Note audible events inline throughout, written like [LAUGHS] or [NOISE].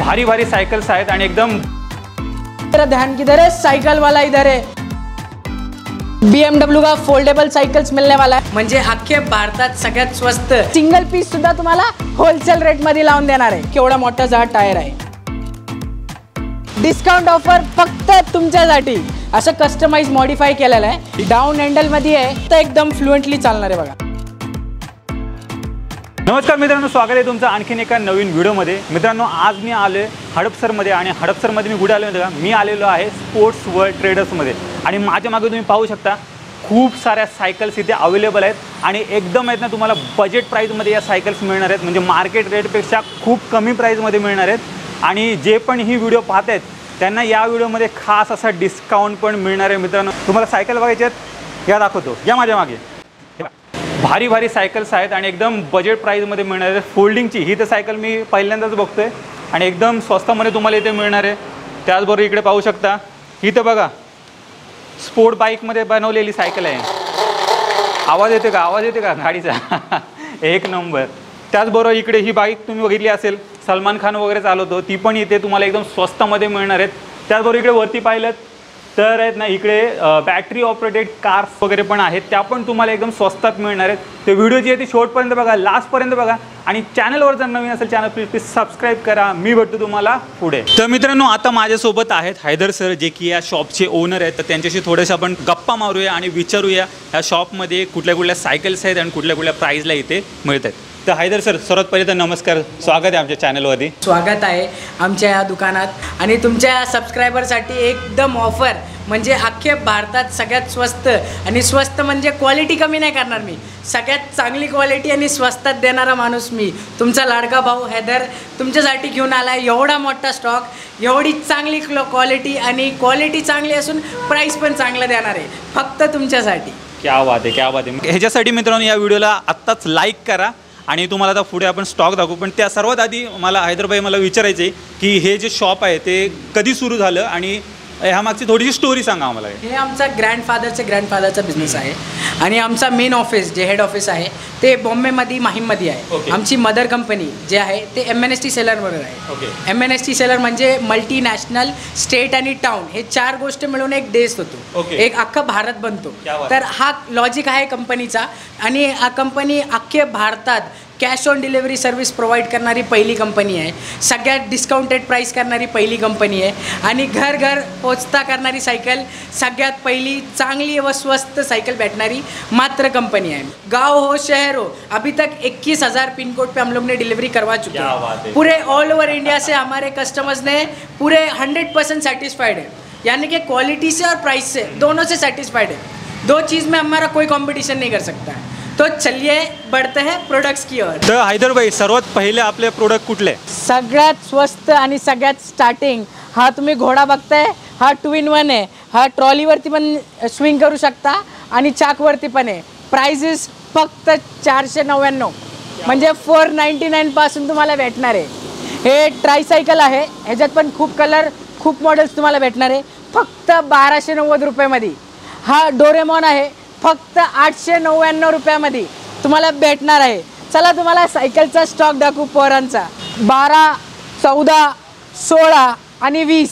भारी भारी सायकल्स आहेत आणि एकदम मेरा ध्यान किधर है? साइकिल वाला इधर है। BMW का फोल्डेबल सायकल्स मिळणे वाला आहे म्हणजे अख्खे भारतात सगळ्यात स्वस्त। सिंगल पीस सुद्धा तुम्हाला होलसेल रेटमध्ये लावून देणार आहे. केवढा मोठा जाड टायर आहे. डिस्काउंट ऑफर फक्त तुमच्यासाठी. असं कस्टमाइज मॉडीफाय केलेलं आहे. डाऊन हँडलमध्ये आहे. तर एकदम फ्लुएंटली चालणार आहे बघा. नमस्कार मित्रांनो स्वागत आहे तुमचं आणखीन एका नवीन व्हिडिओमध्ये. मित्रांनो आज मी आलो आहे हडपसरमध्ये आणि हडपसरमध्ये मी कुठे आलो आहे का मी आलेलो आहे स्पोर्ट्स वर्ल्ड ट्रेडर्समध्ये आणि माझ्या मागे तुम्ही पाहू शकता खूप साऱ्या सायकल्स इथे अवेलेबल आहेत. आणि एकदम आहेत ना तुम्हाला बजेट प्राईजमध्ये या सायकल्स मिळणार आहेत. म्हणजे मार्केट रेटपेक्षा खूप कमी प्राईजमध्ये मिळणार आहेत. आणि जे पण ही व्हिडिओ पाहत आहेत त्यांना या व्हिडिओमध्ये खास असा डिस्काउंट पण मिळणार आहे मित्रांनो. तुम्हाला सायकल बघायची आहेत? या दाखवतो. या माझ्या मागे. भारी भारी सायकल्स आहेत आणि एकदम बजेट प्राईजमध्ये मिळणार आहे फोल्डिंगची ही तर सायकल मी पहिल्यांदाच बघतो आहे आणि एकदम स्वस्तामध्ये तुम्हाला इथे मिळणार आहे. त्याचबरोबर इकडे पाहू शकता. ही तर बघा स्पोर्ट बाईकमध्ये बनवलेली सायकल आहे. आवाज येते का? आवाज येते का गाडीचा? [LAUGHS] एक नंबर. त्याचबरोबर इकडे ही बाईक तुम्ही बघितली असेल सलमान खान वगैरे चालवतो ती पण इथे तुम्हाला एकदम स्वस्तामध्ये मिळणार आहेत. त्याचबरोबर इकडे वरती पाहिलं तर आहेत ना इकडे बॅटरी ऑपरेटेड कार्स वगैरे पण आहेत. त्या पण तुम्हाला एकदम स्वस्तात मिळणार आहेत. ते व्हिडिओ जे आहे ते शेवटपर्यंत बघा लास्टपर्यंत बघा. आणि चॅनलवर जर नवीन असेल चॅनल प्लीज प्लीज सबस्क्राईब करा. मी भेटतो तुम्हाला पुढे. तर मित्रांनो आता माझ्यासोबत आहेत हैदर सर जे की या शॉपचे ओनर आहेत. तर त्यांच्याशी थोडेसे आपण गप्पा मारूया आणि विचारूया. या शॉपमध्ये कुठल्या कुठल्या सायकल्स आहेत आणि कुठल्या कुठल्या प्राईजला इथे मिळत आहेत तर हैदर सर सर्वात पहिले तर नमस्कार स्वागत आहे आमच्या चॅनलवरती. स्वागत आहे आमच्या या दुकानात. आणि तुमच्या सबस्क्रायबरसाठी एकदम ऑफर म्हणजे अख्खे भारतात सगळ्यात स्वस्त. आणि स्वस्त म्हणजे क्वालिटी कमी नाही करणार मी. सगळ्यात चांगली क्वालिटी आणि स्वस्तात देणारा माणूस मी. तुमचा लाडका भाऊ हैदर तुमच्यासाठी घेऊन आला आहे एवढा मोठा स्टॉक एवढी चांगली क्वालिटी आणि क्वालिटी चांगली असून प्राईस पण चांगलं देणार आहे. फक्त तुमच्यासाठी. क्या बात आहे क्या बात आहे. ह्याच्यासाठी मित्रांनो या व्हिडिओला आत्ताच लाईक करा. आणि तुम्हाला आता पुढे आपण स्टॉक दाखवू. पण त्या सर्वात आधी मला हैदरबाई मला विचारायचे की हे जे शॉप आहे ते कधी सुरू झालं आणि ह्या मागची थोडीशी स्टोरी सांगा आम्हाला. हे आमचा ग्रँडफादरचे ग्रँडफादरचा बिझनेस आहे. आणि आमचा मेन ऑफिस जे हेड ऑफिस आहे ते बॉम्बेमध्ये माहीममध्ये आहे. आमची मदर कंपनी जे आहे ते एम एन एस टी सेलरवर आहे. M N S T seller म्हणजे मल्टीनॅशनल स्टेट आणि टाउन हे चार गोष्टी मिळून एक देश होतो. एक अख्खा भारत बनतो. तर हा लॉजिक आहे कंपनीचा आणि हा कंपनी अख्खे भारतात cash on delivery service provide करणारी पहिली कंपनी आहे. सगळ्यात डिस्काउंटेड प्राईस करणारी पहिली कंपनी आहे. आणि घर घर पोचता करणारी सायकल सगळ्यात पहिली चांगली व स्वस्त साइकिल बैठनारी मात्र कंपनी है गांव हो शहर हो अभी तक 21 हज़ार पिन कोड पे हम लोग ने डिलीवरी करवा चुके है। पूरे ऑल ओवर इंडिया से हमारे कस्टमर्स ने पूरे 100 परसेंट सेटिस्फाइड है. यानी कि क्वालिटी से और प्राइस से दोनों से सेटिस्फाइड है. दो चीज़ में हमारा कोई कंपटीशन नहीं कर सकता है. तो चलिए बढ़ते हैं प्रोडक्ट्स की ओर। तर हैदरबाई सर्वात पहिले आपले प्रोडक्ट कुठले? सगळ्यात स्वस्त आणि सगळ्यात स्टार्टिंग हा तुम्ही घोडा बघताय हा टू इन वन आहे. हा ट्रॉलीवरती पण स्विंग करू शकता आणि चाकवरती पण आहे. प्राइजेस फक्त चारशे नव्याण्णव. म्हणजे फोर नाईन्टी नाईनपासून तुम्हाला भेटणार आहे. हे ट्रायसायकल आहे. ह्याच्यात पण खूप कलर खूप मॉडेल्स तुम्हाला भेटणार आहे. फक्त बाराशे नव्वद रुपयामध्ये. हा डोरेमॉन आहे. फक्त आठशे नव्याण्णव रुपयामध्ये तुम्हाला भेटणार आहे. चला तुम्हाला सायकलचा स्टॉक दाखवू पोरांचा. बारा चौदा सोळा आणि वीस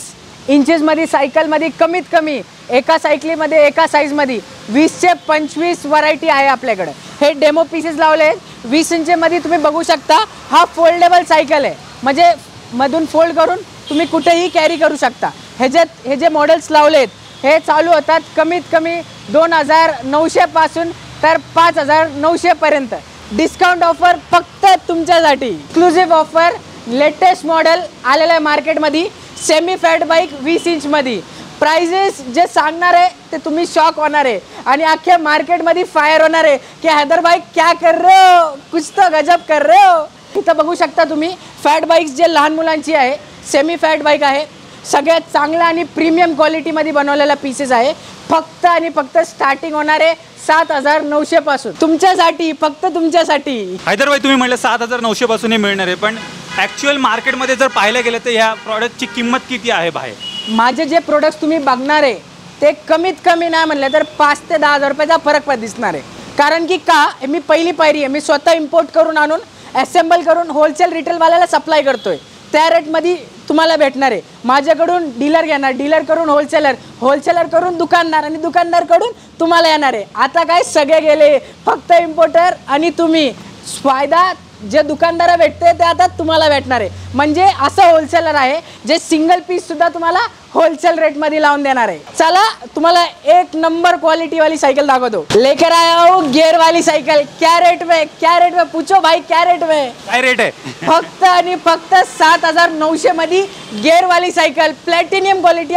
इंचेसमध्ये सायकलमध्ये कमीत कमी एका सायकलीमध्ये एका साईजमध्ये वीसचे पंचवीस व्हरायटी आहे आपल्याकडे. हे डेमो पीसेस लावले आहेत. वीस इंचेमध्ये तुम्ही बघू शकता हा फोल्डेबल सायकल आहे. म्हणजे मधून फोल्ड करून तुम्ही कुठेही कॅरी करू शकता. ह्याच्यात हे जे मॉडेल्स लावले आहेत हे चालू होतात कमीत कमी दोन हजार नऊशेपासून तर पाच हजार नऊशेपर्यंत डिस्काउंट ऑफर फक्त तुमच्यासाठी. एक्सक्लुझिव्ह ऑफर लेटेस्ट मॉडेल आलेलं आहे मार्केटमध्ये सेमी फॅट बाईक वीस इंचमध्ये प्राइजेस जे सांगणार आहे ते तुम्ही शॉक होणार आहे. आणि अख्ख्या मार्केटमध्ये फायर होणार आहे की हैदर बाईक क्या कर रे हो? कुछ तर गजब कर रे हो? इथं बघू शकता तुम्ही फॅट बाईक्स जे लहान मुलांची आहे सेमी फॅट बाईक आहे सगळ्यात चांगला आणि प्रीमियम क्वालिटीमध्ये बनवलेला पीसेस आहे. फक्त आणि फक्त स्टार्टिंग होणार आहे सात हजार नऊशे पासून. तुमच्यासाठी फक्त तुमच्यासाठी. हैदरबाई तुम्ही म्हटलं सात हजार नऊशे पासून हे मिळणार आहे पण ॲक्च्युअल मार्केटमध्ये जर पाहायला गेलं तर ह्या प्रॉडक्टची किंमत किती आहे बाहेर? माझे जे प्रोडक्ट्स तुम्ही बघणार आहे ते कमीत कमी नाही म्हणलं तर पाच ते दहा हजार रुपयाचा फरक दिसणार आहे. कारण की का? मी पहिली पायरी आहे. मी स्वतः इम्पोर्ट करून आणून असेंबल करून होलसेल रिटेलवाल्याला सप्लाय करतोय. त्या रेटमध्ये तुम्हाला भेटणार आहे. माझ्याकडून डीलर घेणार डीलर करून होलसेलर होलसेलर करून दुकानदार आणि दुकानदारकडून तुम्हाला येणार आहे. आता काय सगळे गेले फक्त इम्पोर्टर आणि तुम्ही. फायदा जे दुकानदारा भेटते ते आता तुम्हाला भेटणार आहे. म्हणजे असं होलसेलर आहे जे सिंगल पीस सुद्धा तुम्हाला होलसेल रेटमध्ये लावून देणार आहे. चला तुम्हाला एक नंबर क्वालिटी वाली साइकिल दाखवतो. लेकर आया हूँ गियर वाली साइकिल क्या रेट में क्या रेट में पूछो भाई क्या रेट में काय रेट आहे? फक्त आणि फक्त सात हजार नऊशे मध्ये गेअरवाली सायकल प्लॅटिनियम क्वालिटी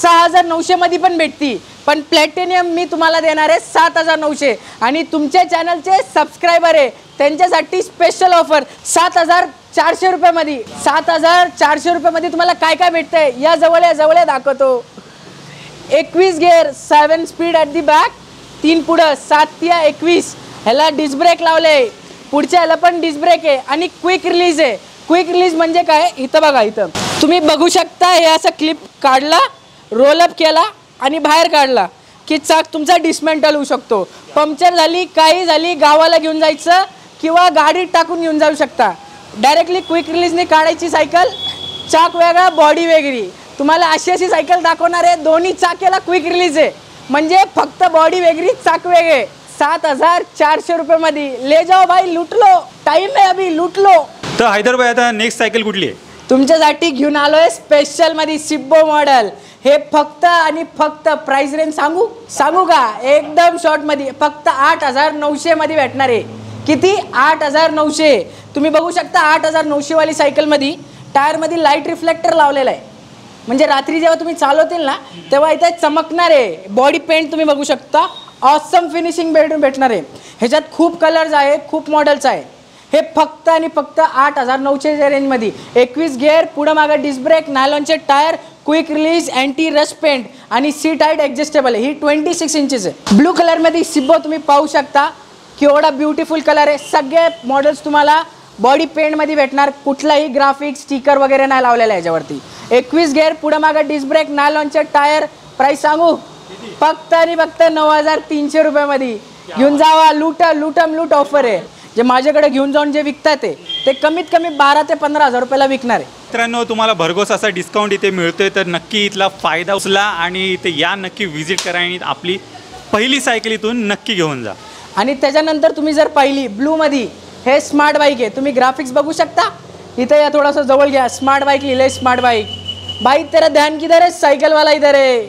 सहा हजार नऊशे मध्ये पण भेटती. पण प्लॅटिनियम मी तुम्हाला देणार आहे सात हजार नऊशे. आणि तुमच्या चॅनलचे सबस्क्रायबर आहे. त्यांच्यासाठी स्पेशल ऑफर सात हजार चारशे रुपयामध्ये. सात हजार चारशे रुपयामध्ये तुम्हाला काय काय भेटतंय? या जवळ या जवळ या दाखवतो. एकवीस gear seven speed at the back तीन पुढं सात या एकवीस. ह्याला डिस्ब्रेक लावले आहे पुढच्या ह्याला पण डिस्ब्रेक आहे. आणि क्विक रिलीज आहे. क्विक रिलीज म्हणजे काय? इथं बघा इथं. तुम्ही बघू शकता हे असं क्लिप काढला रोलअप केला आणि बाहेर काढला की चाक तुमचा डिसमेंटल होऊ शकतो. पंक्चर झाली काही झाली गावाला घेऊन जायचं किंवा गाडीत टाकून घेऊन जाऊ शकता. डायरेक्टली क्विक रिलीजने काढायची सायकल चाक वेगळा बॉडी वेगळी. तुम्हाला अशी अशी सायकल दाखवणार आहे दोन्ही चाकेला क्विक रिलीज आहे. म्हणजे फक्त बॉडी वेगळी चाक वेगळे. सात हजार चारशे रुपये ले जाओ भाई लुटलो. टाइम आहे अभि लुटलो. तर हैदरबाई आता नेक्स्ट सायकल कुठली आहे? तुमच्यासाठी घेऊन आलो आहे स्पेशलमध्ये सिब्बो मॉडेल हे फक्त आणि फक्त प्राईस रेंज सांगू? सांगू का? एकदम शॉर्टमध्ये फक्त आठ हजार नऊशेमध्ये भेटणार. आहे किती? आठ हजार नऊशे. तुम्ही बघू शकता आठ हजार नऊशेवाली सायकलमध्ये टायरमध्ये लाइट रिफ्लेक्टर लावलेला आहे. म्हणजे रात्री जेव्हा तुम्ही चालवतील ना तेव्हा इथे चमकणार आहे बॉडी पेंट तुम्ही बघू शकता. ऑसम फिनिशिंग भेटून भेटणार. आहे ह्याच्यात खूप कलर्स आहे खूप मॉडेल्स आहे हे फक्त आणि फक्त आठ हजार नऊशेच्या रेंजमध्ये एकवीस गेअर पुढं मागं डिस्क ब्रेक नायलॉनचे tyre quick release anti rust paint आणि सीट हाईट ॲडजस्टेबल आहे ही ट्वेंटी सिक्स इंचेस आहे ब्लू कलरमध्ये सिब्बो तुम्ही पाहू शकता. केवढा ब्युटिफुल कलर आहे. सगळे मॉडेल्स तुम्हाला बॉडी पेंटमध्ये भेटणार. कुठलाही ग्राफिक स्टिकर वगैरे नाही लावलेलं आहे याच्यावरती. एकवीस गेअर पुढं मागं डिस्क ब्रेक नायलॉनचे टायर प्राईस सांगू? फक्त आणि फक्त नऊ हजार तीनशे रुपयामध्ये घेऊन जावा. लूट लूटम लूट ऑफर आहे. जे माझ्याकडे घेऊन जाऊन जे विकतात ते ते कमीत कमी बारा ते पंधरा हजार रुपयाला विकणार आहे. मित्रांनो तुम्हाला भरघोस असा डिस्काउंट इथे मिळतोय तर नक्की इथला फायदा उचला आणि इथे या नक्की व्हिजिट करा आणि आपली पहिली सायकल इथून नक्की घेऊन जा. आणि त्याच्यानंतर तुम्ही जर पाहिली ब्लूमध्ये हे स्मार्ट बाईक आहे तुम्ही ग्राफिक्स बघू शकता. इथं या थोडंसं जवळ घ्या स्मार्ट बाईक लिहिलंय स्मार्ट बाईक बाईक तेरा ध्यान किधर आहे सायकलवाला इधर आहे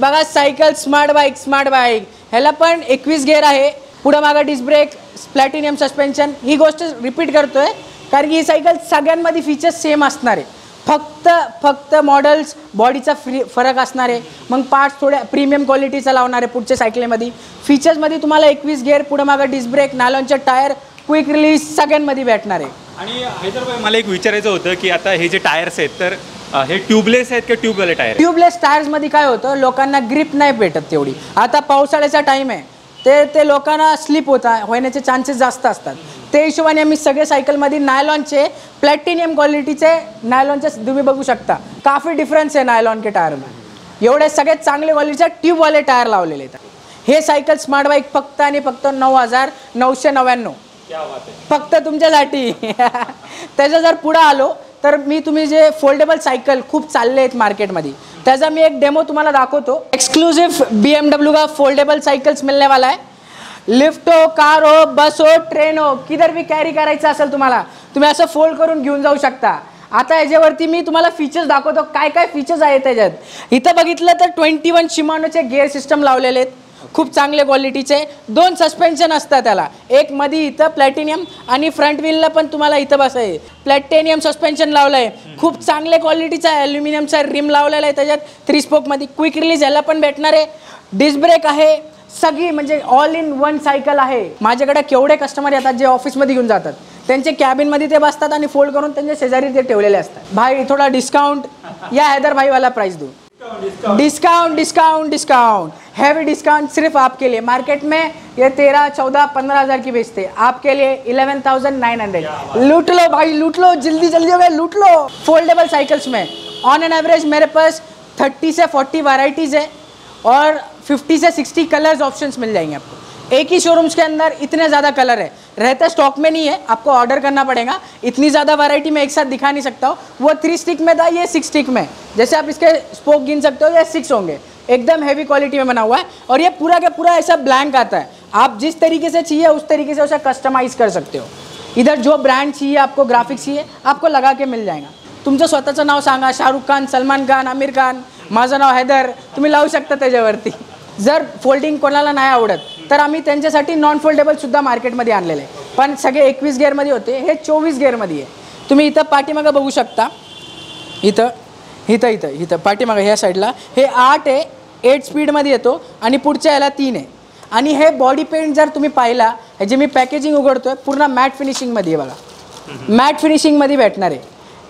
बघा cycle smart bike smart bike ह्याला पण एकवीस गेअर आहे. पुढं मागं डिस्क ब्रेक प्लॅटिनियम सस्पेन्शन ही गोष्ट रिपीट करतोय कारण की ही सायकल सगळ्यांमध्ये फीचर्स सेम असणार आहे. फक्त फक्त मॉडेल्स बॉडीचा फ्री फरक असणार आहे. मग पार्ट्स थोड्या प्रीमियम क्वालिटीचा लावणार आहे पुढच्या सायकलीमध्ये फीचर्समध्ये तुम्हाला एकवीस गेअर पुढं मागं डिस्क ब्रेक नालॉनचे टायर क्विक रिलीज सगळ्यांमध्ये भेटणार आहे. आणि हैदरबाई मला एक विचारायचं होतं की आता हे जे टायर्स आहेत तर हे ट्यूबलेस आहेत का ट्यूबवाले टायर ट्यूबलेस टायर्समध्ये काय होतं लोकांना ग्रिप नाही भेटत तेवढी. आता पावसाळ्याचा टाईम आहे. ते ते लोकांना स्लिप होता होण्याचे चान्सेस जास्त असतात. ते हिशोबाने आम्ही सगळे सायकलमध्ये नायलॉनचे प्लॅटिनियम क्वालिटीचे नायलॉनचे तुम्ही बघू शकता. काफी डिफरन्स आहे नायलॉन के टायरमध्ये एवढे सगळ्यात चांगले क्वालिटीचे ट्यूबवाले टायर लावलेले आहेत. हे सायकल स्मार्ट बाईक फक्त आणि फक्त नऊ हजार नऊशे नव्याण्णव. फक्त तुमच्यासाठी. [LAUGHS] त्याचं जर पुढं आलो तर मी तुम्ही जे फोल्डेबल सायकल खूप चालले आहेत मार्केटमध्ये त्याचा मी एक डेमो तुम्हाला दाखवतो. एक्सक्लुसिव्ह बी एम डब्ल्यू का फोल्डेबल सायकल्स मिळण्यावाला आहे. लिफ्ट हो कार हो बस हो ट्रेन हो किधर बी कॅरी करायचं असेल तुम्हाला तुम्ही असं फोल्ड करून घेऊन जाऊ शकता. आता याच्यावरती मी तुम्हाला फीचर्स दाखवतो काय काय फीचर्स आहेत त्याच्यात इथं बघितलं तर ट्वेंटी वन शिमानोचे गेअर सिस्टम लावलेले आहेत. खूप चांगले क्वालिटीचे दोन सस्पेन्शन असतात त्याला. एक मध्ये इथं प्लॅटिनियम आणि फ्रंट व्हीलला पण तुम्हाला इथं बस आहे. प्लॅटिनियम सस्पेन्शन लावलं आहे खूप चांगले क्वालिटीचा ॲल्युमिनियमचा रिम लावलेला आहे त्याच्यात. थ्री स्पोकमध्ये क्विक रिलीज याला पण भेटणार आहे. डिस्क ब्रेक आहे. सगळी म्हणजे ऑल इन वन सायकल आहे. माझ्याकडे केवढे कस्टमर येतात जे ऑफिसमध्ये घेऊन जातात. त्यांचे कॅबिनमध्ये ते बसतात आणि फोल्ड करून त्यांच्या शेजारी ते ठेवलेले असतात. भाई थोडा डिस्काउंट या हैदर भाईवाला प्राइस दो discount discount discount heavy discount सिर्फ़ आपके लिए। मार्केट में ये तेरह, चौदह, पंद्रह हज़ार की बेचते हैं। आपके लिए इलेवन थाउज़ेंड नाइन हंड्रेड। लूट लो भाई, लूट लो, जल्दी जल्दी हो गए लूट लो। फोल्डेबल साइकिल्स में। ऑन एन एवरेज मेरे पास थर्टी से फोर्टी वाराइटीज़ है और 50 से 60 कलर्स ऑप्शन मिल जाएँगे आपको। एक ही शोरूम्स के अंदर इतने ज़्यादा कलर है। रहता स्टॉक में नहीं है, आपको ऑर्डर करना पड़ेगा। इतनी ज़्यादा वैरायटी मैं एक साथ दिखा नहीं सकता हूँ। वो थ्री स्टिक में था, ये सिक्स स्टिक में। जैसे आप इसके स्पोक गिन सकते हो, या सिक्स होंगे। एकदम हैवी क्वालिटी में बना हुआ है और ये पूरा का पूरा ऐसा ब्लैंक आता है। आप जिस तरीके से चाहिए उस तरीके से उसे कस्टमाइज कर सकते हो। इधर जो ब्रँड चाहिए आपको ग्राफिक्स चाहिए आपको लगा के मिल जाएगा। तुमचं स्वतःचं नाव सांगा शाहरुख खान सलमान खान आमिर खान माझं नाव हैदर तुम्ही लावू शकता त्याच्यावरती। जर फोल्डिंग कोणाला नाही आवडत तर आम्ही त्यांच्यासाठी नॉन फोल्डेबल सुद्धा मार्केटमध्ये आणलेले आहे. पण सगळे एकवीस गेअरमध्ये होते हे चोवीस गेअरमध्ये आहे. तुम्ही इथं पाठीमागं बघू शकता. इथं इथं इथं इथं. पाठीमागं ह्या साईडला हे आठ आहे एट स्पीडमध्ये येतो आणि पुढच्या याला तीन आहे. आणि हे बॉडी पेंट जर तुम्ही पाहिला हे जे मी पॅकेजिंग उघडतोय पूर्ण मॅट फिनिशिंगमध्ये आहे बघा. मॅट फिनिशिंगमध्ये भेटणार आहे.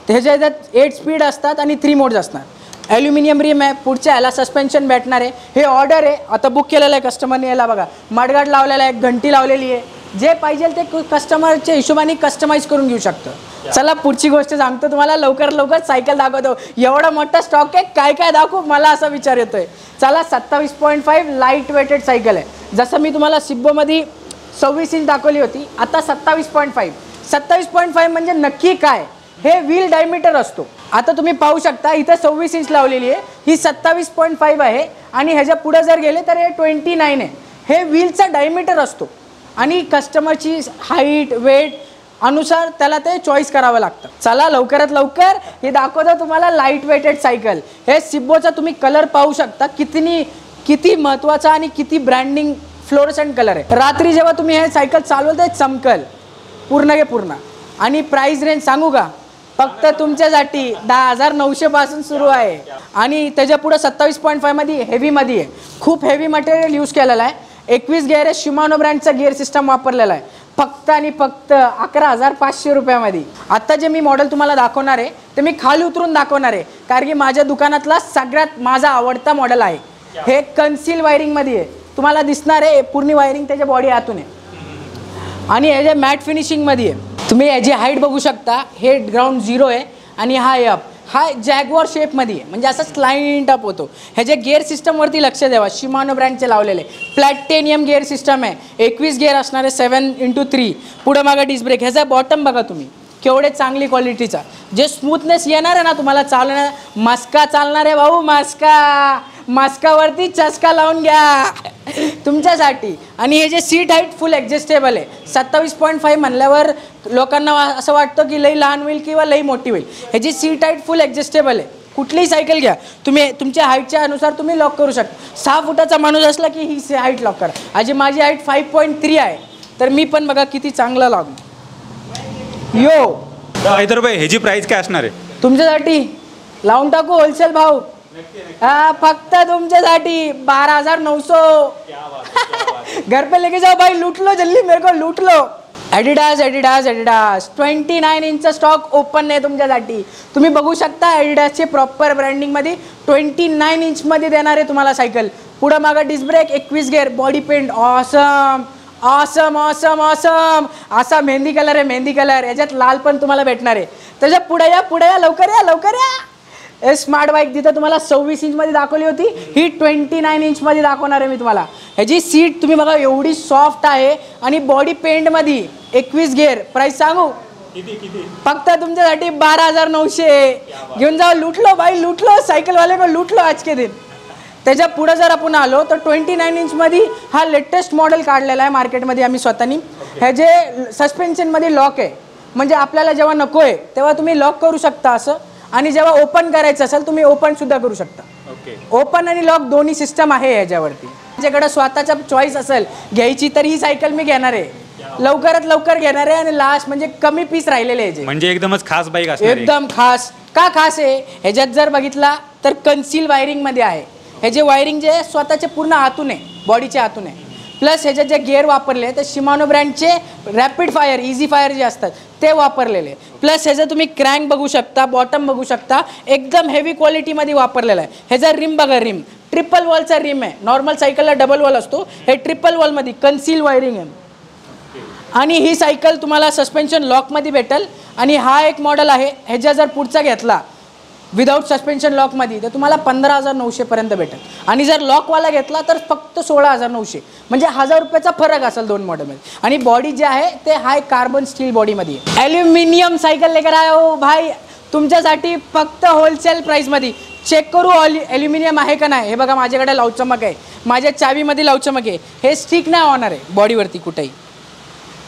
ह्याच्या ह्याच्यात एट स्पीड असतात आणि थ्री मोड्स असणार. ॲल्युमिनियम रिम आहे पुढच्या याला सस्पेन्शन भेटणार आहे. हे ऑर्डर आहे आता बुक केलेलं आहे कस्टमरने याला बघा. मडगाड लावलेला आहे घंटी लावलेली आहे. जे पाहिजे ते कस्टमरच्या हिशोबाने कस्टमाइज करून घेऊ शकतं. चला पुढची गोष्ट सांगतो तुम्हाला. लवकर लवकर सायकल दाखवतो. एवढा मोठा स्टॉक आहे काय काय दाखवू मला असा विचार येतोय. चला सत्तावीस point five light weighted cycle आहे. जसं मी तुम्हाला सिब्बोमध्ये सव्वीस इंच दाखवली होती आता सत्तावीस पॉईंट फाईव्ह सत्तावीस पॉईंट फाईव्ह म्हणजे नक्की काय? हे व्हील डायमीटर असतो. आता तुम्ही पाहू शकता इथं सव्वीस इंच लावलेली आहे. ही सत्तावीस पॉईंट फाईव्ह आहे आणि ह्याच्या पुढे जर गेले तर हे ट्वेंटी नाईन आहे. हे व्हीलचा डायमीटर असतो. आणि कस्टमरची हाईट वेट अनुसार त्याला ते चॉईस करावं लागतं. चला लवकरात लवकर हे दाखवतं तुम्हाला लाइट वेटेड सायकल हे सिब्बोचा तुम्ही कलर पाहू शकता. किती किती महत्त्वाचा आणि किती ब्रँडिंग फ्लोरसंट कलर आहे. रात्री जेव्हा तुम्ही हे सायकल चालवल ते चमकल. पूर्ण गे पूर्ण. आणि प्राईस रेंज सांगू का? फक्त तुमच्यासाठी दहा हजार नऊशे पासून सुरू आहे. आणि त्याच्या पुढे सत्तावीस पॉईंट फायमध्ये हेवीमध्ये आहे. खूप हेवी मटेरियल यूज केलेलं आहे. एकवीस गेअर आहे शिमानो ब्रँडचा गिअर सिस्टम वापरलेला आहे. फक्त आणि फक्त अकरा हजार पाचशे रुपयामध्ये. आत्ता जे मी मॉडेल तुम्हाला दाखवणार आहे ते मी खाली उतरून दाखवणार आहे. कारण की माझ्या दुकानातला सगळ्यात माझा आवडता मॉडेल आहे. हे कन्सिल वायरिंगमध्ये आहे. तुम्हाला दिसणार आहे पूर्ण वायरिंग त्याच्या बॉडी आतून आहे. आणि ह्याच्या मॅट फिनिशिंगमध्ये आहे. तुम्ही ह्याची हाईट बघू शकता. हे ग्राउंड झिरो आहे. आणि हा अप हा जॅगवॉर शेपमध्ये आहे. म्हणजे असा स्लाइंट अप होतो. ह्याच्या गिअर सिस्टमवरती लक्ष द्यावा. शिमानो ब्रँडचे लावलेले. प्लॅटेनियम गिअर सिस्टम आहे. एकवीस गिअर असणारे सेवन इंटू थ्री पुढं मागं डिस्क ब्रेक ह्याचा बॉटम बघा तुम्ही. केवढे चांगली क्वालिटीचा जे स्मूथनेस येणार आहे ना तुम्हाला चालणार मस्का चालणार आहे भाऊ मस्का! मस्कावरती चस्का लावून घ्या. तुमच्यासाठी. आणि हे जे सीट हाईट फुल ॲडजस्टेबल आहे. सत्तावीस पॉईंट फाईव्ह म्हणल्यावर लोकांना असं वाटतं की लई लहान होईल किंवा लई मोठी होईल. ह्याची सीट हाईट फुल ॲडजस्टेबल आहे कुठलीही सायकल घ्या. तुम्ही तुमच्या हाईटच्या अनुसार तुम्ही लॉक करू शकता. सहा फुटाचा माणूस असला की ही हाईट लॉक करा. आजी माझी हाईट फाईव्ह पॉईंट थ्री आहे. तर मी पण बघा किती चांगलं लागू यो. भाई ह्याची प्राईस काय असणार आहे? तुमच्यासाठी लावून टाकू होलसेल भाव. हा फक्त तुमच्यासाठी बारा हजार नऊ सौ घर पे लेके जाओ भाई लूट लो जल्दी मेरे को लूट low Adidas Adidas Adidas twenty nine इंचचा stock open आहे तुमच्यासाठी. तुम्ही बघू शकता ॲडिडासचे प्रॉपर ब्रँडिंगमध्ये ट्वेंटी नाईन इंचमध्ये देणार आहे तुम्हाला सायकल पुढं मागं डिस्क ब्रेक एकवीस gear body paint awesome awesome awesome awesome असा मेहंदी कलर आहे मेहंदी कलर याच्यात लाल पण तुम्हाला भेटणार आहे. त्याच्या पुढे या पुढे या लवकर या लवकर या. स्मार्ट बाईक जिथं तुम्हाला सव्वीस इंचमध्ये दाखवली होती ही ट्वेंटी नाईन इंचमध्ये दाखवणार आहे मी तुम्हाला. ह्याची सीट तुम्ही बघा एवढी सॉफ्ट आहे आणि बॉडी पेंटमध्ये एकवीस गेअर प्राईस सांगू? फक्त तुमच्यासाठी बारा हजार नऊशे. घेऊन जाऊ लुटलो बाई लुटलो. सायकलवाले को लुटलो आज के दिन. त्याच्या पुढे जर आपण आलो तर ट्वेंटी नाईन इंचमध्ये हा लेटेस्ट मॉडेल काढलेला आहे मार्केटमध्ये आम्ही स्वतःनी. हे जे सस्पेन्शनमध्ये लॉक आहे म्हणजे आपल्याला जेव्हा नको आहे तेव्हा तुम्ही लॉक करू शकता असं. आणि जेव्हा ओपन करायचं असेल तुम्ही ओपन सुद्धा करू शकता. ओपन आणि लॉक दोन्ही सिस्टम आहे याच्यावरती. माझ्याकडे स्वतःचा चॉईस असेल घ्यायची तर ही सायकल मी घेणार आहे. लवकरात लवकर घेणार आहे आणि लास्ट म्हणजे कमी पीस राहिलेले आहे जे. म्हणजे एकदमच खास बाईक. एकदम खास. का खास आहे? ह्याच्यात जर बघितला तर कन्सील वायरिंगमध्ये आहे. हे जे वायरिंग जे आहे, स्वतःचे पूर्ण आतून आहे बॉडीच्या आतून आहे. प्लस ह्याच्यात जे गेअर वापरले तर शिमानो ब्रँडचे रॅपिड फायर इझी फायर जे असतात ते वापरलेले. प्लस ह्याचं तुम्ही क्रँक बघू शकता बॉटम बघू शकता एकदम हेवी क्वालिटीमध्ये वापरलेला आहे. ह्याचा रिम बघा रिम ट्रिपल वॉलचा रिम आहे. नॉर्मल सायकलला डबल वॉल असतो. हे ट्रिपल वॉलमध्ये कन्सील वायरिंग आहे. आणि ही सायकल तुम्हाला सस्पेन्शन लॉकमध्ये भेटेल. आणि हा एक मॉडेल आहे. ह्याच्या जर पुढचा घेतला विदाऊट सस्पेन्शन लॉकमध्ये तर तुम्हाला पंधरा हजार नऊशेपर्यंत भेटेल. आणि जर लॉकवाला घेतला तर फक्त सोळा हजार नऊशे. म्हणजे हजार रुपयाचा फरक असेल दोन मॉडेलमध्ये आणि बॉडी जे आहे ते हाय कार्बन स्टील बॉडीमध्ये आहे. ॲल्युमिनियम सायकल लेकर आहे हो भाई तुमच्यासाठी फक्त होलसेल प्राईसमध्ये चेक करू ऑल ॲल्युमिनियम आहे का नाही? हे बघा माझ्याकडे लावचमक आहे. माझ्या चावीमध्ये लावचमक आहे. हे स्टिक नाही होणार आहे बॉडीवरती कुठेही.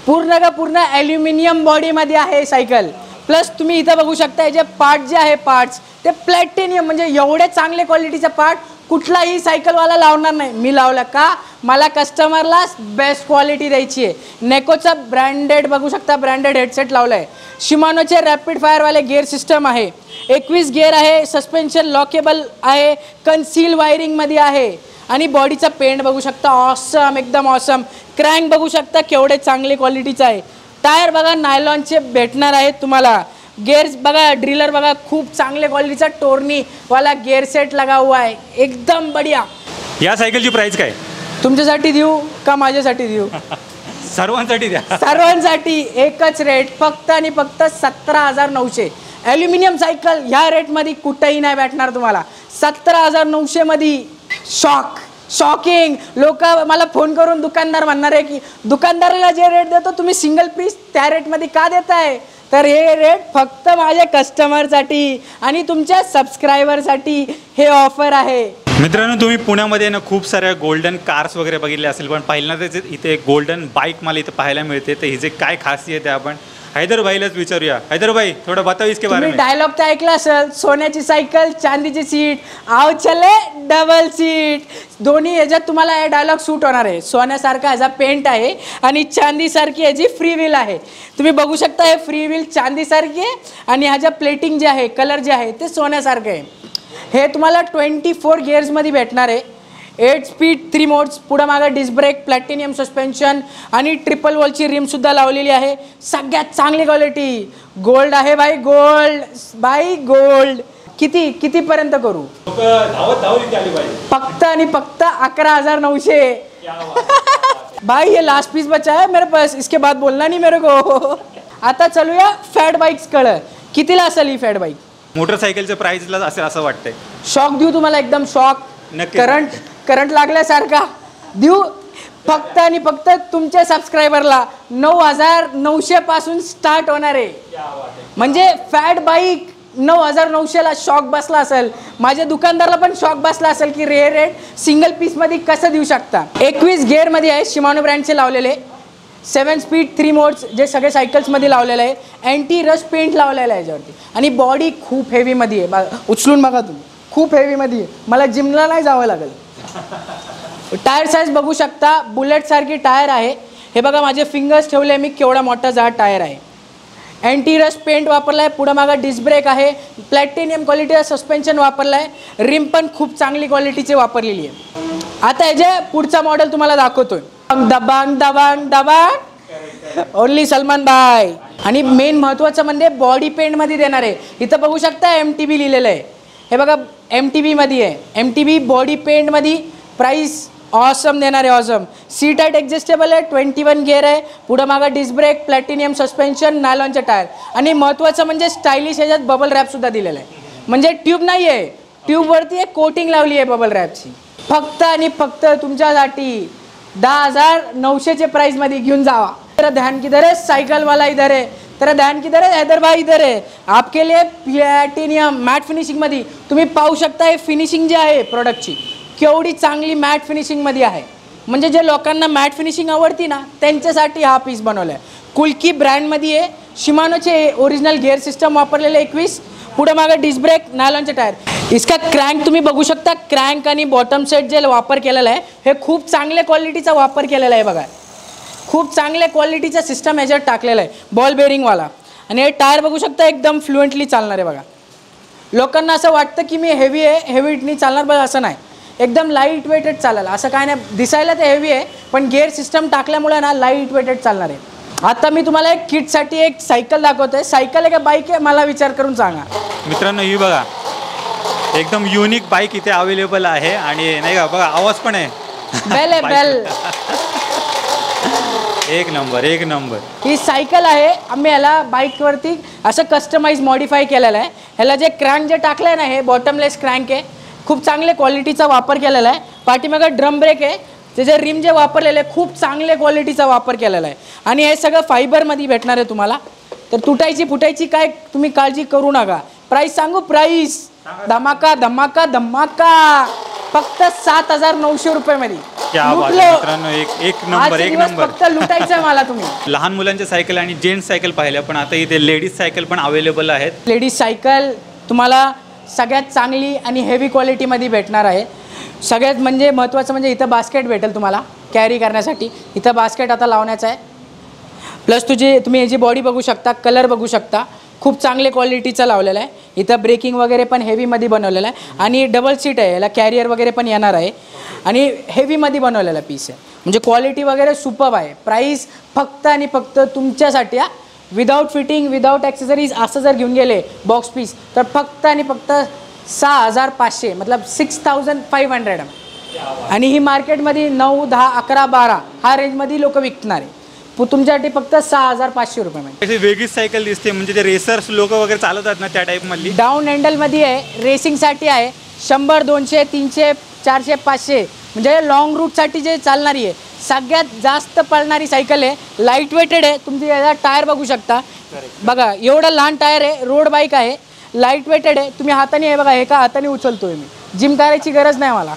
पूर्ण का पूर्ण ॲल्युमिनियम बॉडीमध्ये आहे सायकल प्लस तुम्ही इथं बघू शकता जे पार्ट जे आहे पार्ट्स ते प्लॅटिनियम म्हणजे एवढे चांगले क्वालिटीचे पार्ट कुठलाही सायकलवाला लावणार नाही. मी लावलं का? मला कस्टमरला बेस्ट क्वालिटी द्यायची आहे. नेकोचा ब्रँडेड बघू शकता ब्रँडेड हेडसेट लावला आहे शिमानोचे रॅपिड फायरवाले गिअर सिस्टम आहे. एकवीस गिअर आहे सस्पेन्शन लॉकेबल आहे कन्सील वायरिंगमध्ये आहे. आणि बॉडीचा पेंट बघू शकता ऑसम एकदम ऑसम क्रँक बघू शकता केवढे चांगले क्वालिटीचं आहे. टायर बघा नायलॉनचे भेटणार आहेत तुम्हाला. गेअर्स बघा ड्रिलर बघा खूप चांगले क्वालिटीचा टोर्नीवाला गेअर सेट लगा हुआ आहे. एकदम बढिया. या सायकलची प्राइस काय? तुमच्यासाठी देऊ का माझ्यासाठी देऊ? [LAUGHS] सर्वांसाठी द्या. सर्वांसाठी एकच रेट फक्त आणि फक्त सतरा हजार नऊशे. ॲल्युमिनियम सायकल ह्या रेटमध्ये कुठंही नाही भेटणार तुम्हाला. सतरा हजार नऊशेमध्ये शॉक शॉकिंग लोक मला फोन करून दुकानदार म्हणणार आहे की दुकानदाराला जे रेट देतो तुम्ही सिंगल पीस त्या रेटमध्ये का देताय? तर हे रेट फक्त माझ्या कस्टमरसाठी आणि तुमच्या सबस्क्रायबरसाठी हे ऑफर आहे. मित्रांनो तुम्ही पुण्यामध्ये ना खूप साऱ्या गोल्डन कार्स वगैरे बघितले असेल पण पहिल्यांदाच इथे गोल्डन बाईक मला इथे पाहायला मिळते. तर हिचे काय खासियत आहे आपण हैदर भाईलाच विचारूया. हैदर भाई थोडं बताओ इसके बारे तुम्ही में? डायलॉग तर ऐकला असेल सोन्याची सायकल चांदीची सीट आव चले डबल सीट दोन्ही ह्याच्यात तुम्हाला हे डायलॉग सूट होणार आहे. सोन्यासारखा ह्याचा पेंट आहे आणि चांदीसारखी ह्याची फ्री व्हील आहे. तुम्ही बघू शकता हे फ्री व्हील चांदीसारखी आहे आणि ह्याच्या प्लेटिंग जे आहे कलर जे आहे ते सोन्यासारखं आहे. हे तुम्हाला ट्वेंटी फोर गिअर्समध्ये भेटणार आहे. एट स्पीड थ्री मोड्स पुढं मागं डिस्क ब्रेक प्लॅटिनियम सस्पेन्शन आणि ट्रिपल वॉलची रिमसुद्धा लावलेली आहे. सगळ्यात चांगली क्वालिटी गोल्ड आहे बाई गोल्ड बाई गोल्ड किती कितीपर्यंत करू? फक्त आणि फक्त अकरा हजार नऊशे. भाई ये लास्ट पीस बचा है मेरे पास. इसके बाद बोलना नहीं मेरे को. आता चलूया फॅट बाईक्स कळ कितीला असेल ही फॅट बाईक मोटरसायकलच्या प्राइसला असेल असं वाटतंय. शॉक देऊ तुम्हाला एकदम शॉक नक्की. करंट करंट लागल्यासारखा. देऊ फक्त आणि फक्त तुमच्या सबस्क्रायबरला नऊ हजार नऊशे पासून स्टार्ट होणार आहे. म्हणजे फॅट बाईक नऊ हजार नऊशेला शॉक बसला असेल. माझ्या दुकानदाराला पण शॉक बसला असेल की रे रेट सिंगल पीसमध्ये कसं देऊ शकता? एकवीस गेअरमध्ये आहे शिमानो ब्रँडचे लावलेले. सेवन स्पीड थ्री मोड्स जे सगळे सायकल्समध्ये लावलेलं आहे. अँटी रश पेंट लावलेलं आहे याच्यावरती. आणि बॉडी खूप हेवीमध्ये आहे. बा उचलून बघा तुम्ही. खूप हेवीमध्ये आहे. मला जिमला नाही जावं लागेल. टायर साईज बघू शकता. बुलेटसारखी टायर आहे. हे बघा माझे फिंगर्स ठेवले मी केवढा मोठा जाड टायर आहे. अँटी रश पेंट वापरला आहे पुढं मागं डिस्क ब्रेक आहे. प्लॅटिनियम क्वालिटीचं सस्पेन्शन वापरलं आहे रिम पण खूप चांगली क्वालिटीची वापरलेली आहे. आता हे जे पुढचा मॉडेल तुम्हाला दाखवतोय. दबांग दबांग दबांग ओनली सलमान बाय आणि मेन महत्त्वाचं म्हणजे बॉडी पेंटमध्ये देणार आहे. इथं बघू शकता एम टी बी लिहिलेलं आहे. हे बघा एम टी बीमध्ये आहे. एम टी बी बॉडी पेंटमध्ये प्राईस ऑसम देणार आहे ऑसम सीट टाईट ॲडजस्टेबल आहे ट्वेंटी वन गिअर आहे. पुढं मागं डिस्क ब्रेक प्लॅटिनियम सस्पेन्शन नायलॉनचे टायर आणि महत्त्वाचं म्हणजे स्टायलिश ह्याच्यात बबल रॅपसुद्धा दिलेलं आहे. म्हणजे ट्यूब नाही आहे ट्यूबवरती एक कोटिंग लावली आहे बबल रॅपची फक्त आणि फक्त तुमच्यासाठी दहा हजार नऊशेचे प्राईजमध्ये घेऊन जावा. तेरा ध्यान किधर आहे सायकलवाला इधर आहे. तेरा दॅन किधर है? हैदर इधर है। आपके लिए प्लॅटिनियम मॅट फिनिशिंगमध्ये तुम्ही पाहू शकता हे फिनिशिंग जी आहे प्रॉडक्टची केवढी चांगली मॅट फिनिशिंगमध्ये आहे. म्हणजे जे लोकांना मॅट फिनिशिंग आवडती ना त्यांच्यासाठी हा पीस बनवला आहे कुल्की ब्रँडमध्ये आहे. शिमानोचे ओरिजिनल गिअर सिस्टम वापरलेले एकवीस. पुढे मागं डिस्क ब्रेक नायलॉनचे टायर इसका क्रँक तुम्ही बघू शकता. क्रँक आणि बॉटम सेट जे वापर केलेला आहे हे खूप चांगल्या क्वालिटीचा वापर केलेला आहे बघा. खूप चांगल्या क्वालिटीचा सिस्टम याच्यात टाकलेला आहे. बॉल बेरिंगवाला आणि हे टायर बघू शकता एकदम फ्लुएंटली चालणार आहे बघा. लोकांना असं वाटतं की मी हेवी आहे हेवीटनी चालणार बघा असं नाही. एकदम लाइट वेटेड चालेल असं काय नाही दिसायला ते हेवी आहे पण गिअर सिस्टम टाकल्यामुळे ना लाइट वेटेड चालणार आहे. आता मी तुम्हाला एक किटसाठी एक सायकल दाखवतोय. सायकल आहे का बाईक आहे? मला विचार करून सांगा. मित्रांनो ही बघा. एकदम युनिक बाईक इथे अवेलेबल आहे. आणि नाही का बघा आवाज पण आहे. बेल आहे [LAUGHS] बेल एक नंबर एक नंबर. ही सायकल आहे. आम्ही याला बाईकवरती असं कस्टमाइज मॉडिफाय केलेलं आहे. ह्याला जे क्रँक जे टाकलं आहे ना हे बॉटमलेस क्रँक आहे. खूप चांगले क्वालिटीचा वापर केलेला आहे. पाठीमागं ड्रम ब्रेक आहे. त्याचे रिम जे वापरलेले आहे खूप चांगले क्वालिटीचा वापर केलेला आहे. आणि हे सगळं फायबरमध्ये भेटणार आहे तुम्हाला. तर तुटायची फुटायची काय तुम्ही काळजी करू नका. प्राईस सांगू? प्राईस धमाका धमाका धमाका. फक्त सात हजार नऊशे रुपयामध्ये. मित्रांनो एक एक नंबर एक नंबर. फक्त लुटायचं आहे मला तुम्ही. [LAUGHS] लहान मुलांच्या सायकल आणि जेंट्स सायकल पाहिल्या पण आता इथे लेडीज सायकल पण अवेलेबल आहेत. लेडीज सायकल तुम्हाला सगळ्यात चांगली आणि हेवी क्वालिटीमध्ये भेटणार आहे. सगळ्यात म्हणजे महत्त्वाचं म्हणजे इथं बास्केट भेटेल तुम्हाला कॅरी करण्यासाठी. इथं बास्केट आता लावण्याचं आहे. प्लस तुझी तुम्ही याची बॉडी बघू शकता कलर बघू शकता. खूप चांगले क्वालिटीचं लावलेलं आहे. इथं ब्रेकिंग वगैरे पण हेवीमध्ये बनवलेलं आहे. आणि डबल सीट आहे. याला कॅरियर वगैरे पण येणार आहे. आणि हेवीमध्ये बनवलेला पीस आहे. म्हणजे क्वालिटी वगैरे सुपब आहे. प्राईस फक्त आणि फक्त तुमच्यासाठी हा. विदाऊट फिटिंग विदाऊट ॲक्सेसरीज असं जर घेऊन गेले बॉक्स पीस तर फक्त आणि फक्त सहा हजार पाचशे मतलब सिक्स थाउजंड फाईव्ह हंड्रेड आणि ही मार्केटमध्ये नऊ दहा अकरा बारा हा रेंजमध्ये लोक विकणार आहे. तुमच्यासाठी फक्त सहा हजार पाचशे रुपयामध्ये अशी वेगळीच सायकल दिसते म्हणजे ते रेसर्स लोक वगैरे चालवतात ना त्या टाईप मधली. डाऊन हँडलमध्ये आहे रेसिंगसाठी आहे शंभर दोनशे तीनशे चारशे पाचशे. म्हणजे लॉंग रूटसाठी जे चालणारी आहे सगळ्यात जास्त पळणारी सायकल आहे लाइट वेटेड आहे. तुमची याचा टायर बघू शकता. बघा एवढं लहान टायर आहे रोड बाईक आहे लाइट वेटेड आहे. तुम्ही हाताने हे बघा हे का हाताने उचलतोय मी. जिम करायची गरज नाही मला.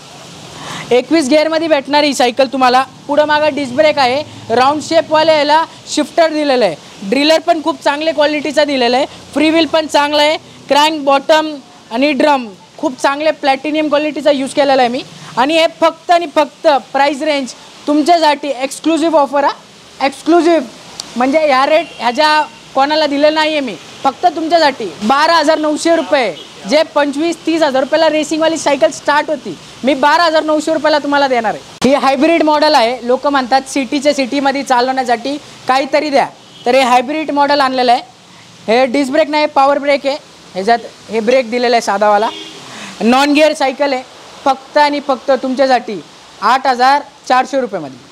एकवीस गिअरमध्ये भेटणारी ही सायकल तुम्हाला. पुढं मागं डिस्क ब्रेक आहे. राऊंड शेपवाले याला शिफ्टर दिलेलं आहे. ड्रिलर पण खूप चांगले क्वालिटीचा दिलेला आहे. फ्री व्हील पण चांगलं आहे. क्रँक बॉटम आणि ड्रम खूप चांगले प्लॅटिनियम क्वालिटीचा यूज केलेला आहे मी. आणि हे फक्त आणि फक्त प्राईस रेंज तुमच्यासाठी एक्सक्लुझिव्ह ऑफर हा. एक्सक्लुझिव्ह म्हणजे ह्या रेट ह्याच्या कोणाला दिलेलं नाही आहे मी. फक्त तुमच्यासाठी बारा हजार नऊशे रुपये. जे पंचवीस तीस हजार रुपयाला रेसिंगवाली सायकल स्टार्ट होती. मी बारा हजार नऊशे रुपयाला तुम्हाला देणार आहे. ही हायब्रिड मॉडेल आहे. लोक म्हणतात सिटीच्या सिटीमध्ये चालवण्यासाठी काहीतरी द्या. तर हे हायब्रिड मॉडेल आणलेलं आहे. हे डिस्क ब्रेक नाही पॉवर ब्रेक आहे. ह्याच्यात हे ब्रेक दिलेलं आहे साधावाला. नॉन गिअर सायकल आहे. फक्त आणि फक्त तुमच्यासाठी आठ हजार चारशे रुपयामध्ये.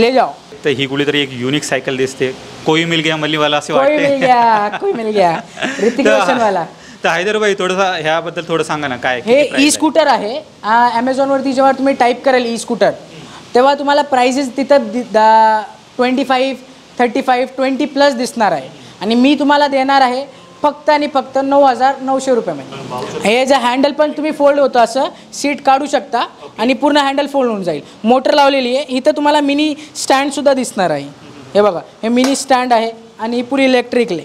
ले जाओ. तर ही कुठेतरी एक युनिक सायकल दिसते. कोई मिल गया मल्लीवाला असे कोई मिल वाटते गया कोई मिल गया. [LAUGHS] ऋतिक रोशन वाला तर हैदरबाई थोडंसं ह्याबद्दल थोडं सांगा ना काय हे किती price ई आहे? स्कूटर आहे ॲमेझॉनवरती जेव्हा तुम्ही टाईप कराल ई स्कूटर तेव्हा तुम्हाला प्राइजेस तिथं twenty five thirty five twenty plus दिसणार आहे. आणि मी तुम्हाला देणार आहे फक्त आणि फक्त नऊ हजार नऊशे रुपयामध्ये. हे जे हँडल पण तुम्ही फोल्ड होतं असं सीट काढू शकता आणि पूर्ण हँडल फोल्ड होऊन जाईल. मोटर लावलेली आहे इथं तुम्हाला मिनी स्टँडसुद्धा दिसणार आहे. हे बघा हे मिनी स्टँड आहे आणि ही पुरी इलेक्ट्रिकल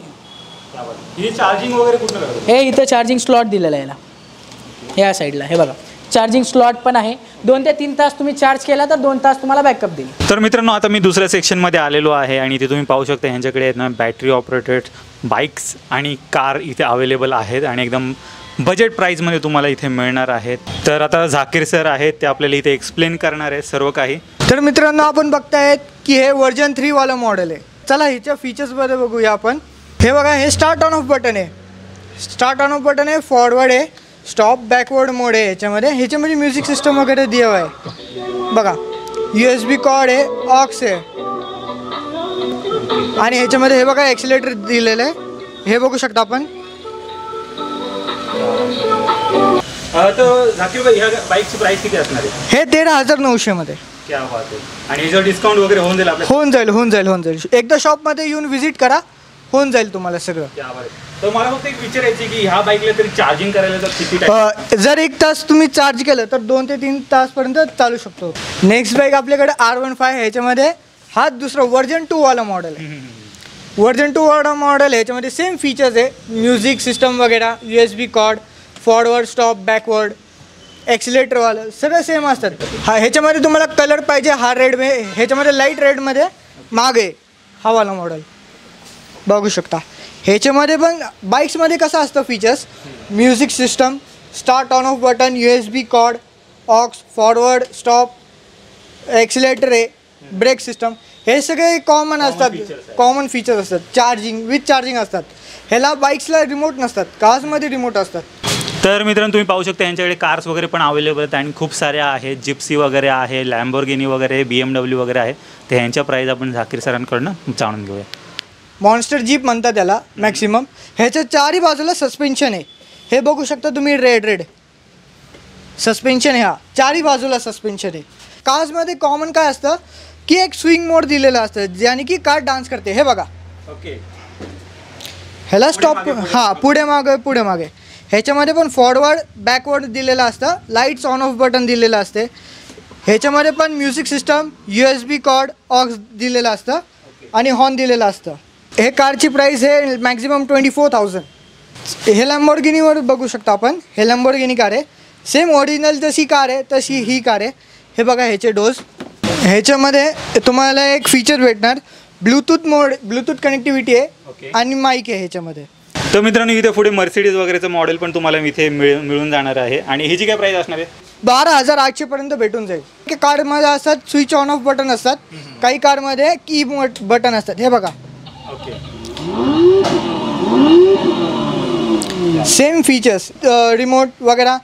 ही चार्जिंग वगैरे कुठं करतो हे इथं चार्जिंग स्लॉट दिलेलं आहे याला. या साईडला हे बघा. चार्जिंग स्लॉट पण आहे. दोन ते तीन तास तुम्ही चार्ज केला तर दोन तास तुम्हाला बॅकअप देईल. तर मित्रांनो आता मी दुसऱ्या सेक्शनमध्ये आलेलो आहे आणि इथे तुम्ही पाहू शकता ह्यांच्याकडे आहेत ना बॅटरी ऑपरेटेड बाईक्स आणि कार इथे अवेलेबल आहेत आणि एकदम बजेट प्राईजमध्ये तुम्हाला इथे मिळणार आहेत. तर आता झाकीर सर आहेत ते आपल्याला इथे एक्सप्लेन करणार आहेत सर्व काही. तर मित्रांनो आपण बघतायत की हे वर्जन थ्रीवालं मॉडेल आहे. चला ह्याच्या फीचर्समध्ये बघूया आपण. हे बघा हे स्टार्ट ऑन ऑफ बटन आहे. स्टार्ट ऑन ऑफ बटन आहे फॉरवर्ड आहे स्टॉप बॅकवर्ड मोड आहे ह्याच्यामध्ये ह्याच्यामध्ये म्युझिक सिस्टम वगैरे दिलं आहे. बघा यू एस बी कॉड आहे ऑक्स आहे. आणि ह्याच्यामध्ये हे बघा ॲक्सिलेटर दिलेलं आहे. हे बघू शकता आपण. हे तेरा हजार आणि याच्यावर डिस्काउंट वगैरे होऊन जाईल आपल्या होऊन जाईल होऊन जाईल होऊन जाईल. एकदा शॉपमध्ये येऊन व्हिजिट करा. होऊन जाईल तुम्हाला सगळं. तर मला फक्त एक विचारायची की ह्या बाईकला तरी चार्जिंग करायला तर किती टाइम अ, जर एक तास तुम्ही चार्ज केलं तर दोन ते तीन तासपर्यंत चालू शकतो. नेक्स्ट बाईक आपल्याकडे आर वन फाय ह्याच्यामध्ये हा दुसरा वर्जन टू वाला मॉडेल आहे. वर्जन टू वाला मॉडेल ह्याच्यामध्ये सेम फीचर्स आहे. म्युझिक सिस्टम वगैरे U S B cord forward stop backward ॲक्सिलेटरवालं सगळं सेम असतात. हा ह्याच्यामध्ये तुम्हाला कलर पाहिजे हा रेड ह्याच्यामध्ये लाइट रेडमध्ये माग आहे हा वाला मॉडेल बघू शकता. ह्याच्यामध्ये पण बाईक्समध्ये कसं असतं features music system start on off button U S B cord aux forward stop accelerator आहे ब्रेक सिस्टम हे सगळे कॉमन असतात. कॉमन फीचर्स असतात. चार्जिंग विथ चार्जिंग असतात. ह्याला बाईक्सला रिमोट नसतात. कार्समध्ये रिमोट असतात. तर मित्रांनो तुम्ही पाहू शकता यांच्याकडे कार्स वगैरे पण अवेलेबल आहेत आणि खूप साऱ्या आहेत. जिप्सी वगैरे आहे लॅम्बोर्गिनी वगैरे बी एम डब्ल्यू वगैरे आहे. तर ह्यांच्या प्राईज आपण झाकीर सरांकडनं जाणून घेऊया. मॉन्स्टर जीप म्हणतात त्याला मॅक्सिमम ह्याच्या चारही बाजूला सस्पेन्शन आहे. हे बघू शकता तुम्ही रेड रेड सस्पेन्शन आहे हा. चारही बाजूला सस्पेन्शन आहे. कार्समध्ये कॉमन काय असतं? की एक स्विंग मोड दिलेलं असतं ज्याने की कार डान्स करते. हे बघा. ओके ह्याला स्टॉप हां पुढे मागे पुढे मागे. ह्याच्यामध्ये पण फॉरवर्ड बॅकवर्ड दिलेलं असतं. लाईट्स ऑन ऑफ बटन दिलेलं असते. ह्याच्यामध्ये पण music system U S B cord aux दिलेलं असतं. आणि हॉर्न दिलेलं असतं. हे कारची प्राईस आहे मॅक्झिमम ट्वेंटी फोर थाउजंड हे लॅम्बोर्गिनीवर बघू शकता आपण. हे लॅम्बोर्गिनी कार आहे. सेम ओरिजिनल जशी कार आहे तशी ही कार आहे. हे बघा ह्याचे डोस ह्याच्यामध्ये तुम्हाला एक फीचर भेटणार. Bluetooth mode Bluetooth connectivity. आहे आणि माईक आहे ह्याच्यामध्ये. तर मित्रांनो इथे पुढे मर्सिडीज वगैरेचं मॉडेल पण तुम्हाला इथे मिळ मिळून जाणार आहे. आणि ह्याची काय प्राईस असणार आहे? बारा हजार आठशे पर्यंत भेटून जाईल. काही कारमध्ये असतात स्विच ऑन ऑफ बटन असतात. काही कारमध्ये की बटन असतात. हे बघा. ओके सेम फीचर्स रिमोट वगैरे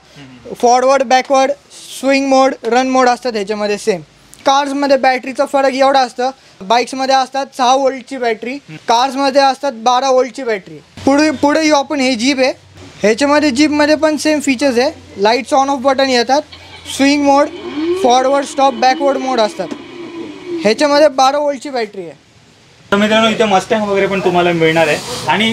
forward backward swing mode run mode असतात ह्याच्यामध्ये सेम कार्समध्ये बॅटरीचा फरक एवढा असतं बाईक्समध्ये असतात सहा वोल्टची बॅटरी कार्समध्ये असतात बारा वोल्टची बॅटरी पुढे पुढे येऊ आपण हे जीप आहे. ह्याच्यामध्ये जीपमध्ये पण सेम फीचर्स आहे. लाईट्स ऑन ऑफ बटन येतात. Swing mode forward stop backward mode असतात. ह्याच्यामध्ये बारा वोल्टची बॅटरी आहे. तर मित्रांनो इथे मस्टँग वगैरे पण तुम्हाला मिळणार आहे. आणि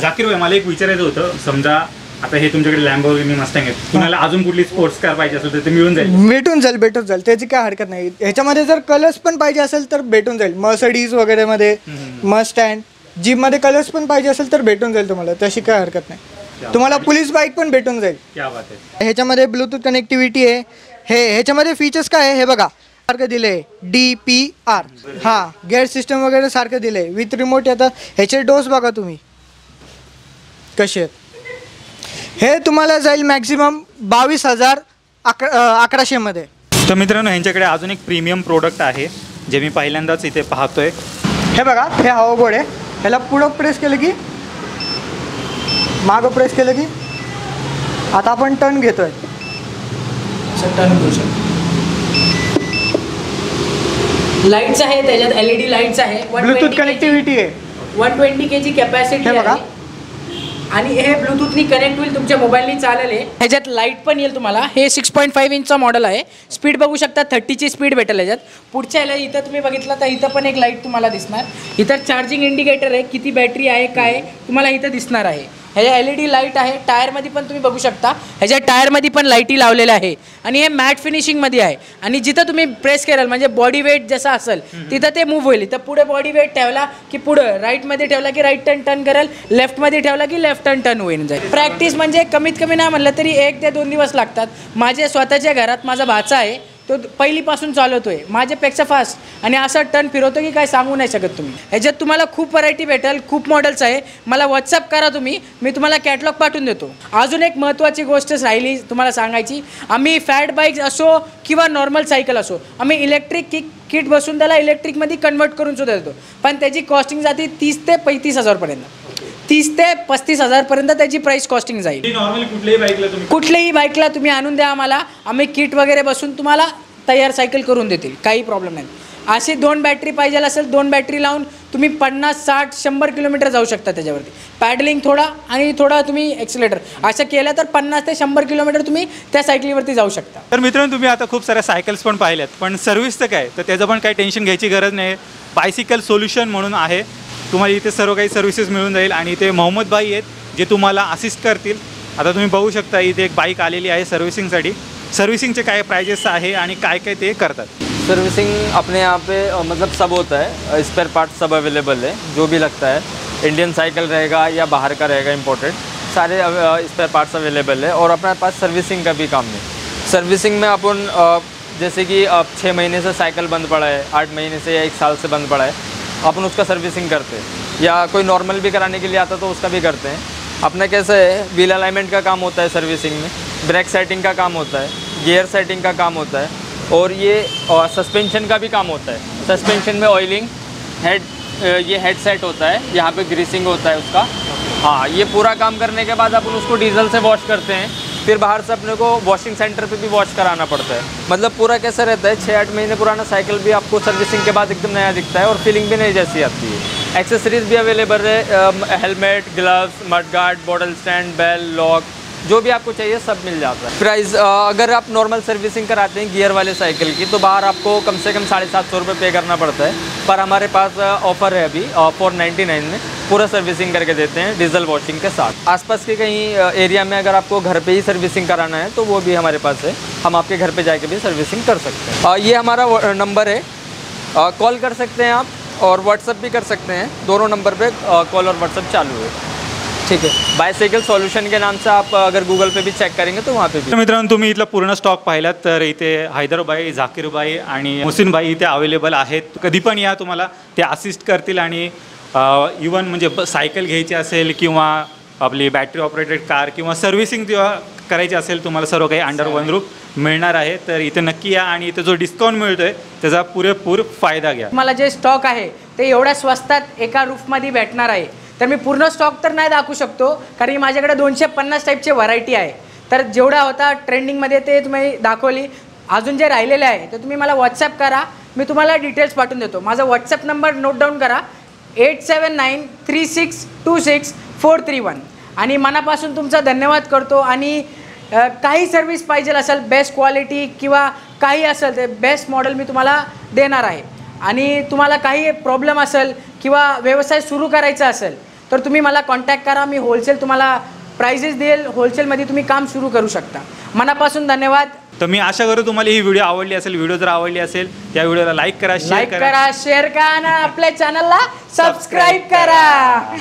झाकीर भाई मला एक विचारायचं होतं. समजा आता हे तुमच्याकडे लॅम्बोर्गिनी मस्टँग आहे. तुम्हाला अजून कुठली स्पोर्ट्स कार पाहिजे असेल तर ते मिळून जाईल. भेटून जाईल भेटून जाईल. त्याची काय हरकत नाही. ह्याच्यामध्ये जर कलर्स पण पाहिजे असेल तर भेटून जाईल. मर्सडीज वगैरेमध्ये मस्ट अँड जीपमध्ये कलर्स पण पाहिजे असेल तर भेटून जाईल तुम्हाला. तशी काय हरकत नाही. तुम्हाला पोलीस बाईक पण भेटून जाईल. ह्याच्यामध्ये ब्लूटूथ कनेक्टिव्हिटी आहे. हे ह्याच्यामध्ये फीचर्स काय आहे? हे बघा. सारखं दिले डी पी आर हां गेट सिस्टम वगैरे सारखं दिले विथ रिमोट येतं. ह्याचे डोस बघा तुम्ही. कसे आहेत? हे तुम्हाला जाईल मॅक्झिमम बावीस हजार अकरा अकराशेमध्ये तर मित्रांनो ह्यांच्याकडे अजून एक प्रीमियम प्रोडक्ट आहे जे मी पहिल्यांदाच इथे पाहतोय. हे बघा हे हवा बोर्ड आहे. ह्याला पुढं प्रेस केलं की मागं प्रेस केलं की आता आपण टर्न घेतोय. लाईट्स आहे त्याच्यात एल ई डी लाईट्स आहे ब्लूटूथ कनेक्टिव्हिटी आहे. One twenty K G capacity बघा. आहे. आणि हे ब्लूटूथनी कनेक्ट होईल तुमच्या मोबाईलनी चालेल हे. ह्याच्यात लाइट पण येईल तुम्हाला. हे सिक्स पॉईंट फाईव्ह इंचचा मॉडेल आहे. स्पीड बघू शकता थर्टीची स्पीड भेटेल ह्याच्यात. पुढच्या ह्याला इथं तुम्ही बघितलं तर इथं पण एक लाइट तुम्हाला दिसणार. इथं चार्जिंग इंडिकेटर आहे. किती बॅटरी आहे काय आहे, तुम्हाला इथं दिसणार आहे. ह्याच्या एल ई डी लाइट आहे. टायरमध्ये पण तुम्ही बघू शकता. ह्याच्या टायरमध्ये पण लाईटी लावलेल्या आहे. आणि हे मॅट फिनिशिंगमध्ये आहे. आणि जिथं तुम्ही प्रेस कराल म्हणजे बॉडी वेट जसं असेल तिथं ते मूव्ह होईल. तर पुढे बॉडी वेट ठेवला की पुढं राईटमध्ये ठेवला की राईट टर्न टर्न करेल लेफ्टमध्ये ठेवला की लेफ्ट टर्न टर्न होईल. जाईल प्रॅक्टिस म्हणजे कमीत कमी नाही म्हणलं तरी एक ते दोन दिवस लागतात. माझ्या स्वतःच्या घरात माझा भाचा आहे. तो पहिलीपासून चालवतो आहे माझ्यापेक्षा फास्ट आणि असं टर्न फिरवतो की काय सांगू नाही शकत तुम्ही. ह्याच्यात तुम्हाला खूप व्हरायटी भेटेल खूप मॉडेल्स आहे. मला व्हॉट्सअप करा तुम्ही मी तुम्हाला कॅटलॉग पाठवून देतो. अजून एक महत्त्वाची गोष्ट राहिली तुम्हाला सांगायची. आम्ही फॅट बाईक्स असो किंवा नॉर्मल सायकल असो आम्ही इलेक्ट्रिक किक किट बसून त्याला इलेक्ट्रिकमध्ये कन्वर्ट करून सुद्धा देतो. पण त्याची कॉस्टिंग जाते तीस ते पैतीस हजारपर्यंत तीस ते पस्तीस हजारपर्यंत त्याची प्राईस कॉस्टिंग जाईल. नॉर्मली कुठल्याही बाईकला तुम्ही कुठल्याही बाईकला तुम्ही आणून द्या आम्हाला. आम्ही किट वगैरे बसून तुम्हाला तयार सायकल करून देतील. काही प्रॉब्लेम नाही. अशी दोन बॅटरी पाहिजे असेल दोन बॅटरी लावून तुम्ही पन्नास साठ शंभर किलोमीटर जाऊ शकता त्याच्यावरती. पॅडलिंग थोडा आणि थोडा तुम्ही एक्सिलेटर असं केलं तर पन्नास ते शंभर किलोमीटर तुम्ही त्या सायकलीवरती जाऊ शकता. तर मित्रांनो तुम्ही आता खूप साऱ्या सायकल्स पण पाहिल्यात. पण सर्व्हिसचं काय? तर त्याचं पण काही टेन्शन घ्यायची गरज नाही. बायसिकल सोल्युशन म्हणून आहे. तुम्हाला इथे सर्व काही सर्व्हिसेस मिळून जाईल आणि इथे मोहम्मद बाई आहेत, जे तुम्हाला असिस्ट करतील. आता तुम्ही बघू शकता, इथे एक बाईक आलेली आहे सर्व्हिसिंगसाठी सर्व्हिसिंगचे काय प्राइजेस आहे आणि काय काय ते सर्विसिंग अपने यहाँ पे मतलब सब होता है। स्पेयर पार्ट सब अवेलेबल है, जो भी लगता है। इंडियन साइकिल रहेगा या बाहर का रहेगा इम्पोर्टेड सारे स्पेयर पार्ट्स अवेलेबल है। और अपने पास सर्विसिंग का भी काम नहीं। सर्विसिंग में अपन जैसे कि अब छः महीने से साइकिल बंद पड़ा है, आठ महीने से या एक साल से बंद पड़ा है। अपन उसका सर्विसिंग करते हैं। या कोई नॉर्मल भी कराने के लिए आता तो उसका भी करते हैं। अपना कैसे है व्हील अलाइनमेंट का काम होता है सर्विसिंग में। ब्रेक सेटिंग का काम होता है गियर सेटिंग का काम होता है। और ये सस्पेंशन का भी काम होता है। सस्पेंशन में ऑयलिंग हेड ये हेड सेट होता है, यहाँ पे ग्रीसिंग होता है उसका। हाँ ये पूरा काम करने के बाद अपन उसको डीजल से वॉश करते हैं। फिर बाहर से अपने को वॉशिंग सेंटर पे भी वॉश कराना पड़ता है। मतलब पूरा कैसा रहता है? छः आठ महीने पुराना साइकिल भी आपको सर्विसिंग के बाद एकदम नया दिखता है और फीलिंग भी नहीं जैसी आती है। एक्सेसरीज भी अवेलेबल है helmet gloves mudguard bottle stand bell lock जो भी आपको चाहिए सब मिल जाता है। प्राइस अगर आप नॉर्मल सर्विसिंग कराते हैं गियर वाले साइकिल की तो बाहर आपको कम से कम साढ़े सात सौ रुपये पे करना पड़ता है। पर हमारे पास ऑफ़र है अभी फोर नाइन्टी नाइन में। पूरा सर्विसिंग करके देते हैं डीजल वॉशिंग के साथ। आसपास के कहीं एरिया में अगर आपको घर पे ही सर्विसिंग कराना है तो वो भी हमारे पास है। हम आपके घर पे जाके भी सर्विसिंग कर सकते हैं। ये हमारा नंबर है। कॉल कर सकते हैं आप और व्हाट्सअप भी कर सकते हैं। दोनों नंबर पे कॉल और व्हाट्सअप चालू है। ठीक है बायसाइकिल सॉल्यूशन के नाम से आप अगर गूगल पे भी चेक करेंगे तो वहाँ पे भी. तर मित्रांनो तुम्ही इथला पूर्ण स्टॉक पाहिलात तर इथे हैदरबाई झाकीरबाई आणि मुसिनबाई इथे अवेलेबल आहेत. कधी पण या तुम्हाला ते असिस्ट करतील आणि इवन म्हणजे ब- सायकल घ्यायची असेल किंवा आपली बॅटरी ऑपरेटेड कार किंवा सर्व्हिसिंग जेव्हा करायची असेल तुम्हाला सर्व काही अंडर वन रूप मिळणार आहे. तर इथे नक्की या आणि इथे जो डिस्काउंट मिळतो आहे त्याचा पुरेपूर फायदा घ्या. तुम्हाला जे स्टॉक आहे ते एवढ्या स्वस्तात एका रूफमध्ये भेटणार आहे. तर मी पूर्ण स्टॉक तर नाही दाखवू शकतो कारण की माझ्याकडे दोनशे पन्नास टाईपचे व्हरायटी आहे. तर जेवढा होता ट्रेंडिंगमध्ये ते तुम्ही दाखवली. अजून जे राहिलेले आहे ते तुम्ही मला व्हॉट्सअप करा. मी तुम्हाला डिटेल्स पाठवून देतो. माझा व्हॉट्सअप नंबर नोट डाऊन करा. Eight seven nine three six two six four three one आणि मनापासून तुमचा धन्यवाद करतो. आणि काही सर्विस पाहिजे असेल बेस्ट क्वालिटी किंवा काही असेल ते बेस्ट मॉडेल मी तुम्हाला देणार आहे. आणि तुम्हाला काही प्रॉब्लेम असेल किंवा व्यवसाय सुरू करायचा असेल तर तुम्ही मला कॉन्टॅक्ट करा मी होलसेल तुम्हाला प्राइजेस देईल होलसेलमध्ये तुम्ही काम सुरू करू शकता. मनापासून धन्यवाद. तर मी आशा करतो तुम्हाला ही व्हिडिओ आवडली असेल व्हिडिओ जर आवडली असेल त्या व्हिडिओला लाईक करा शेअर लाईक करा. करा शेअर करा आणि आपल्या चॅनलला सबस्क्राईब करा.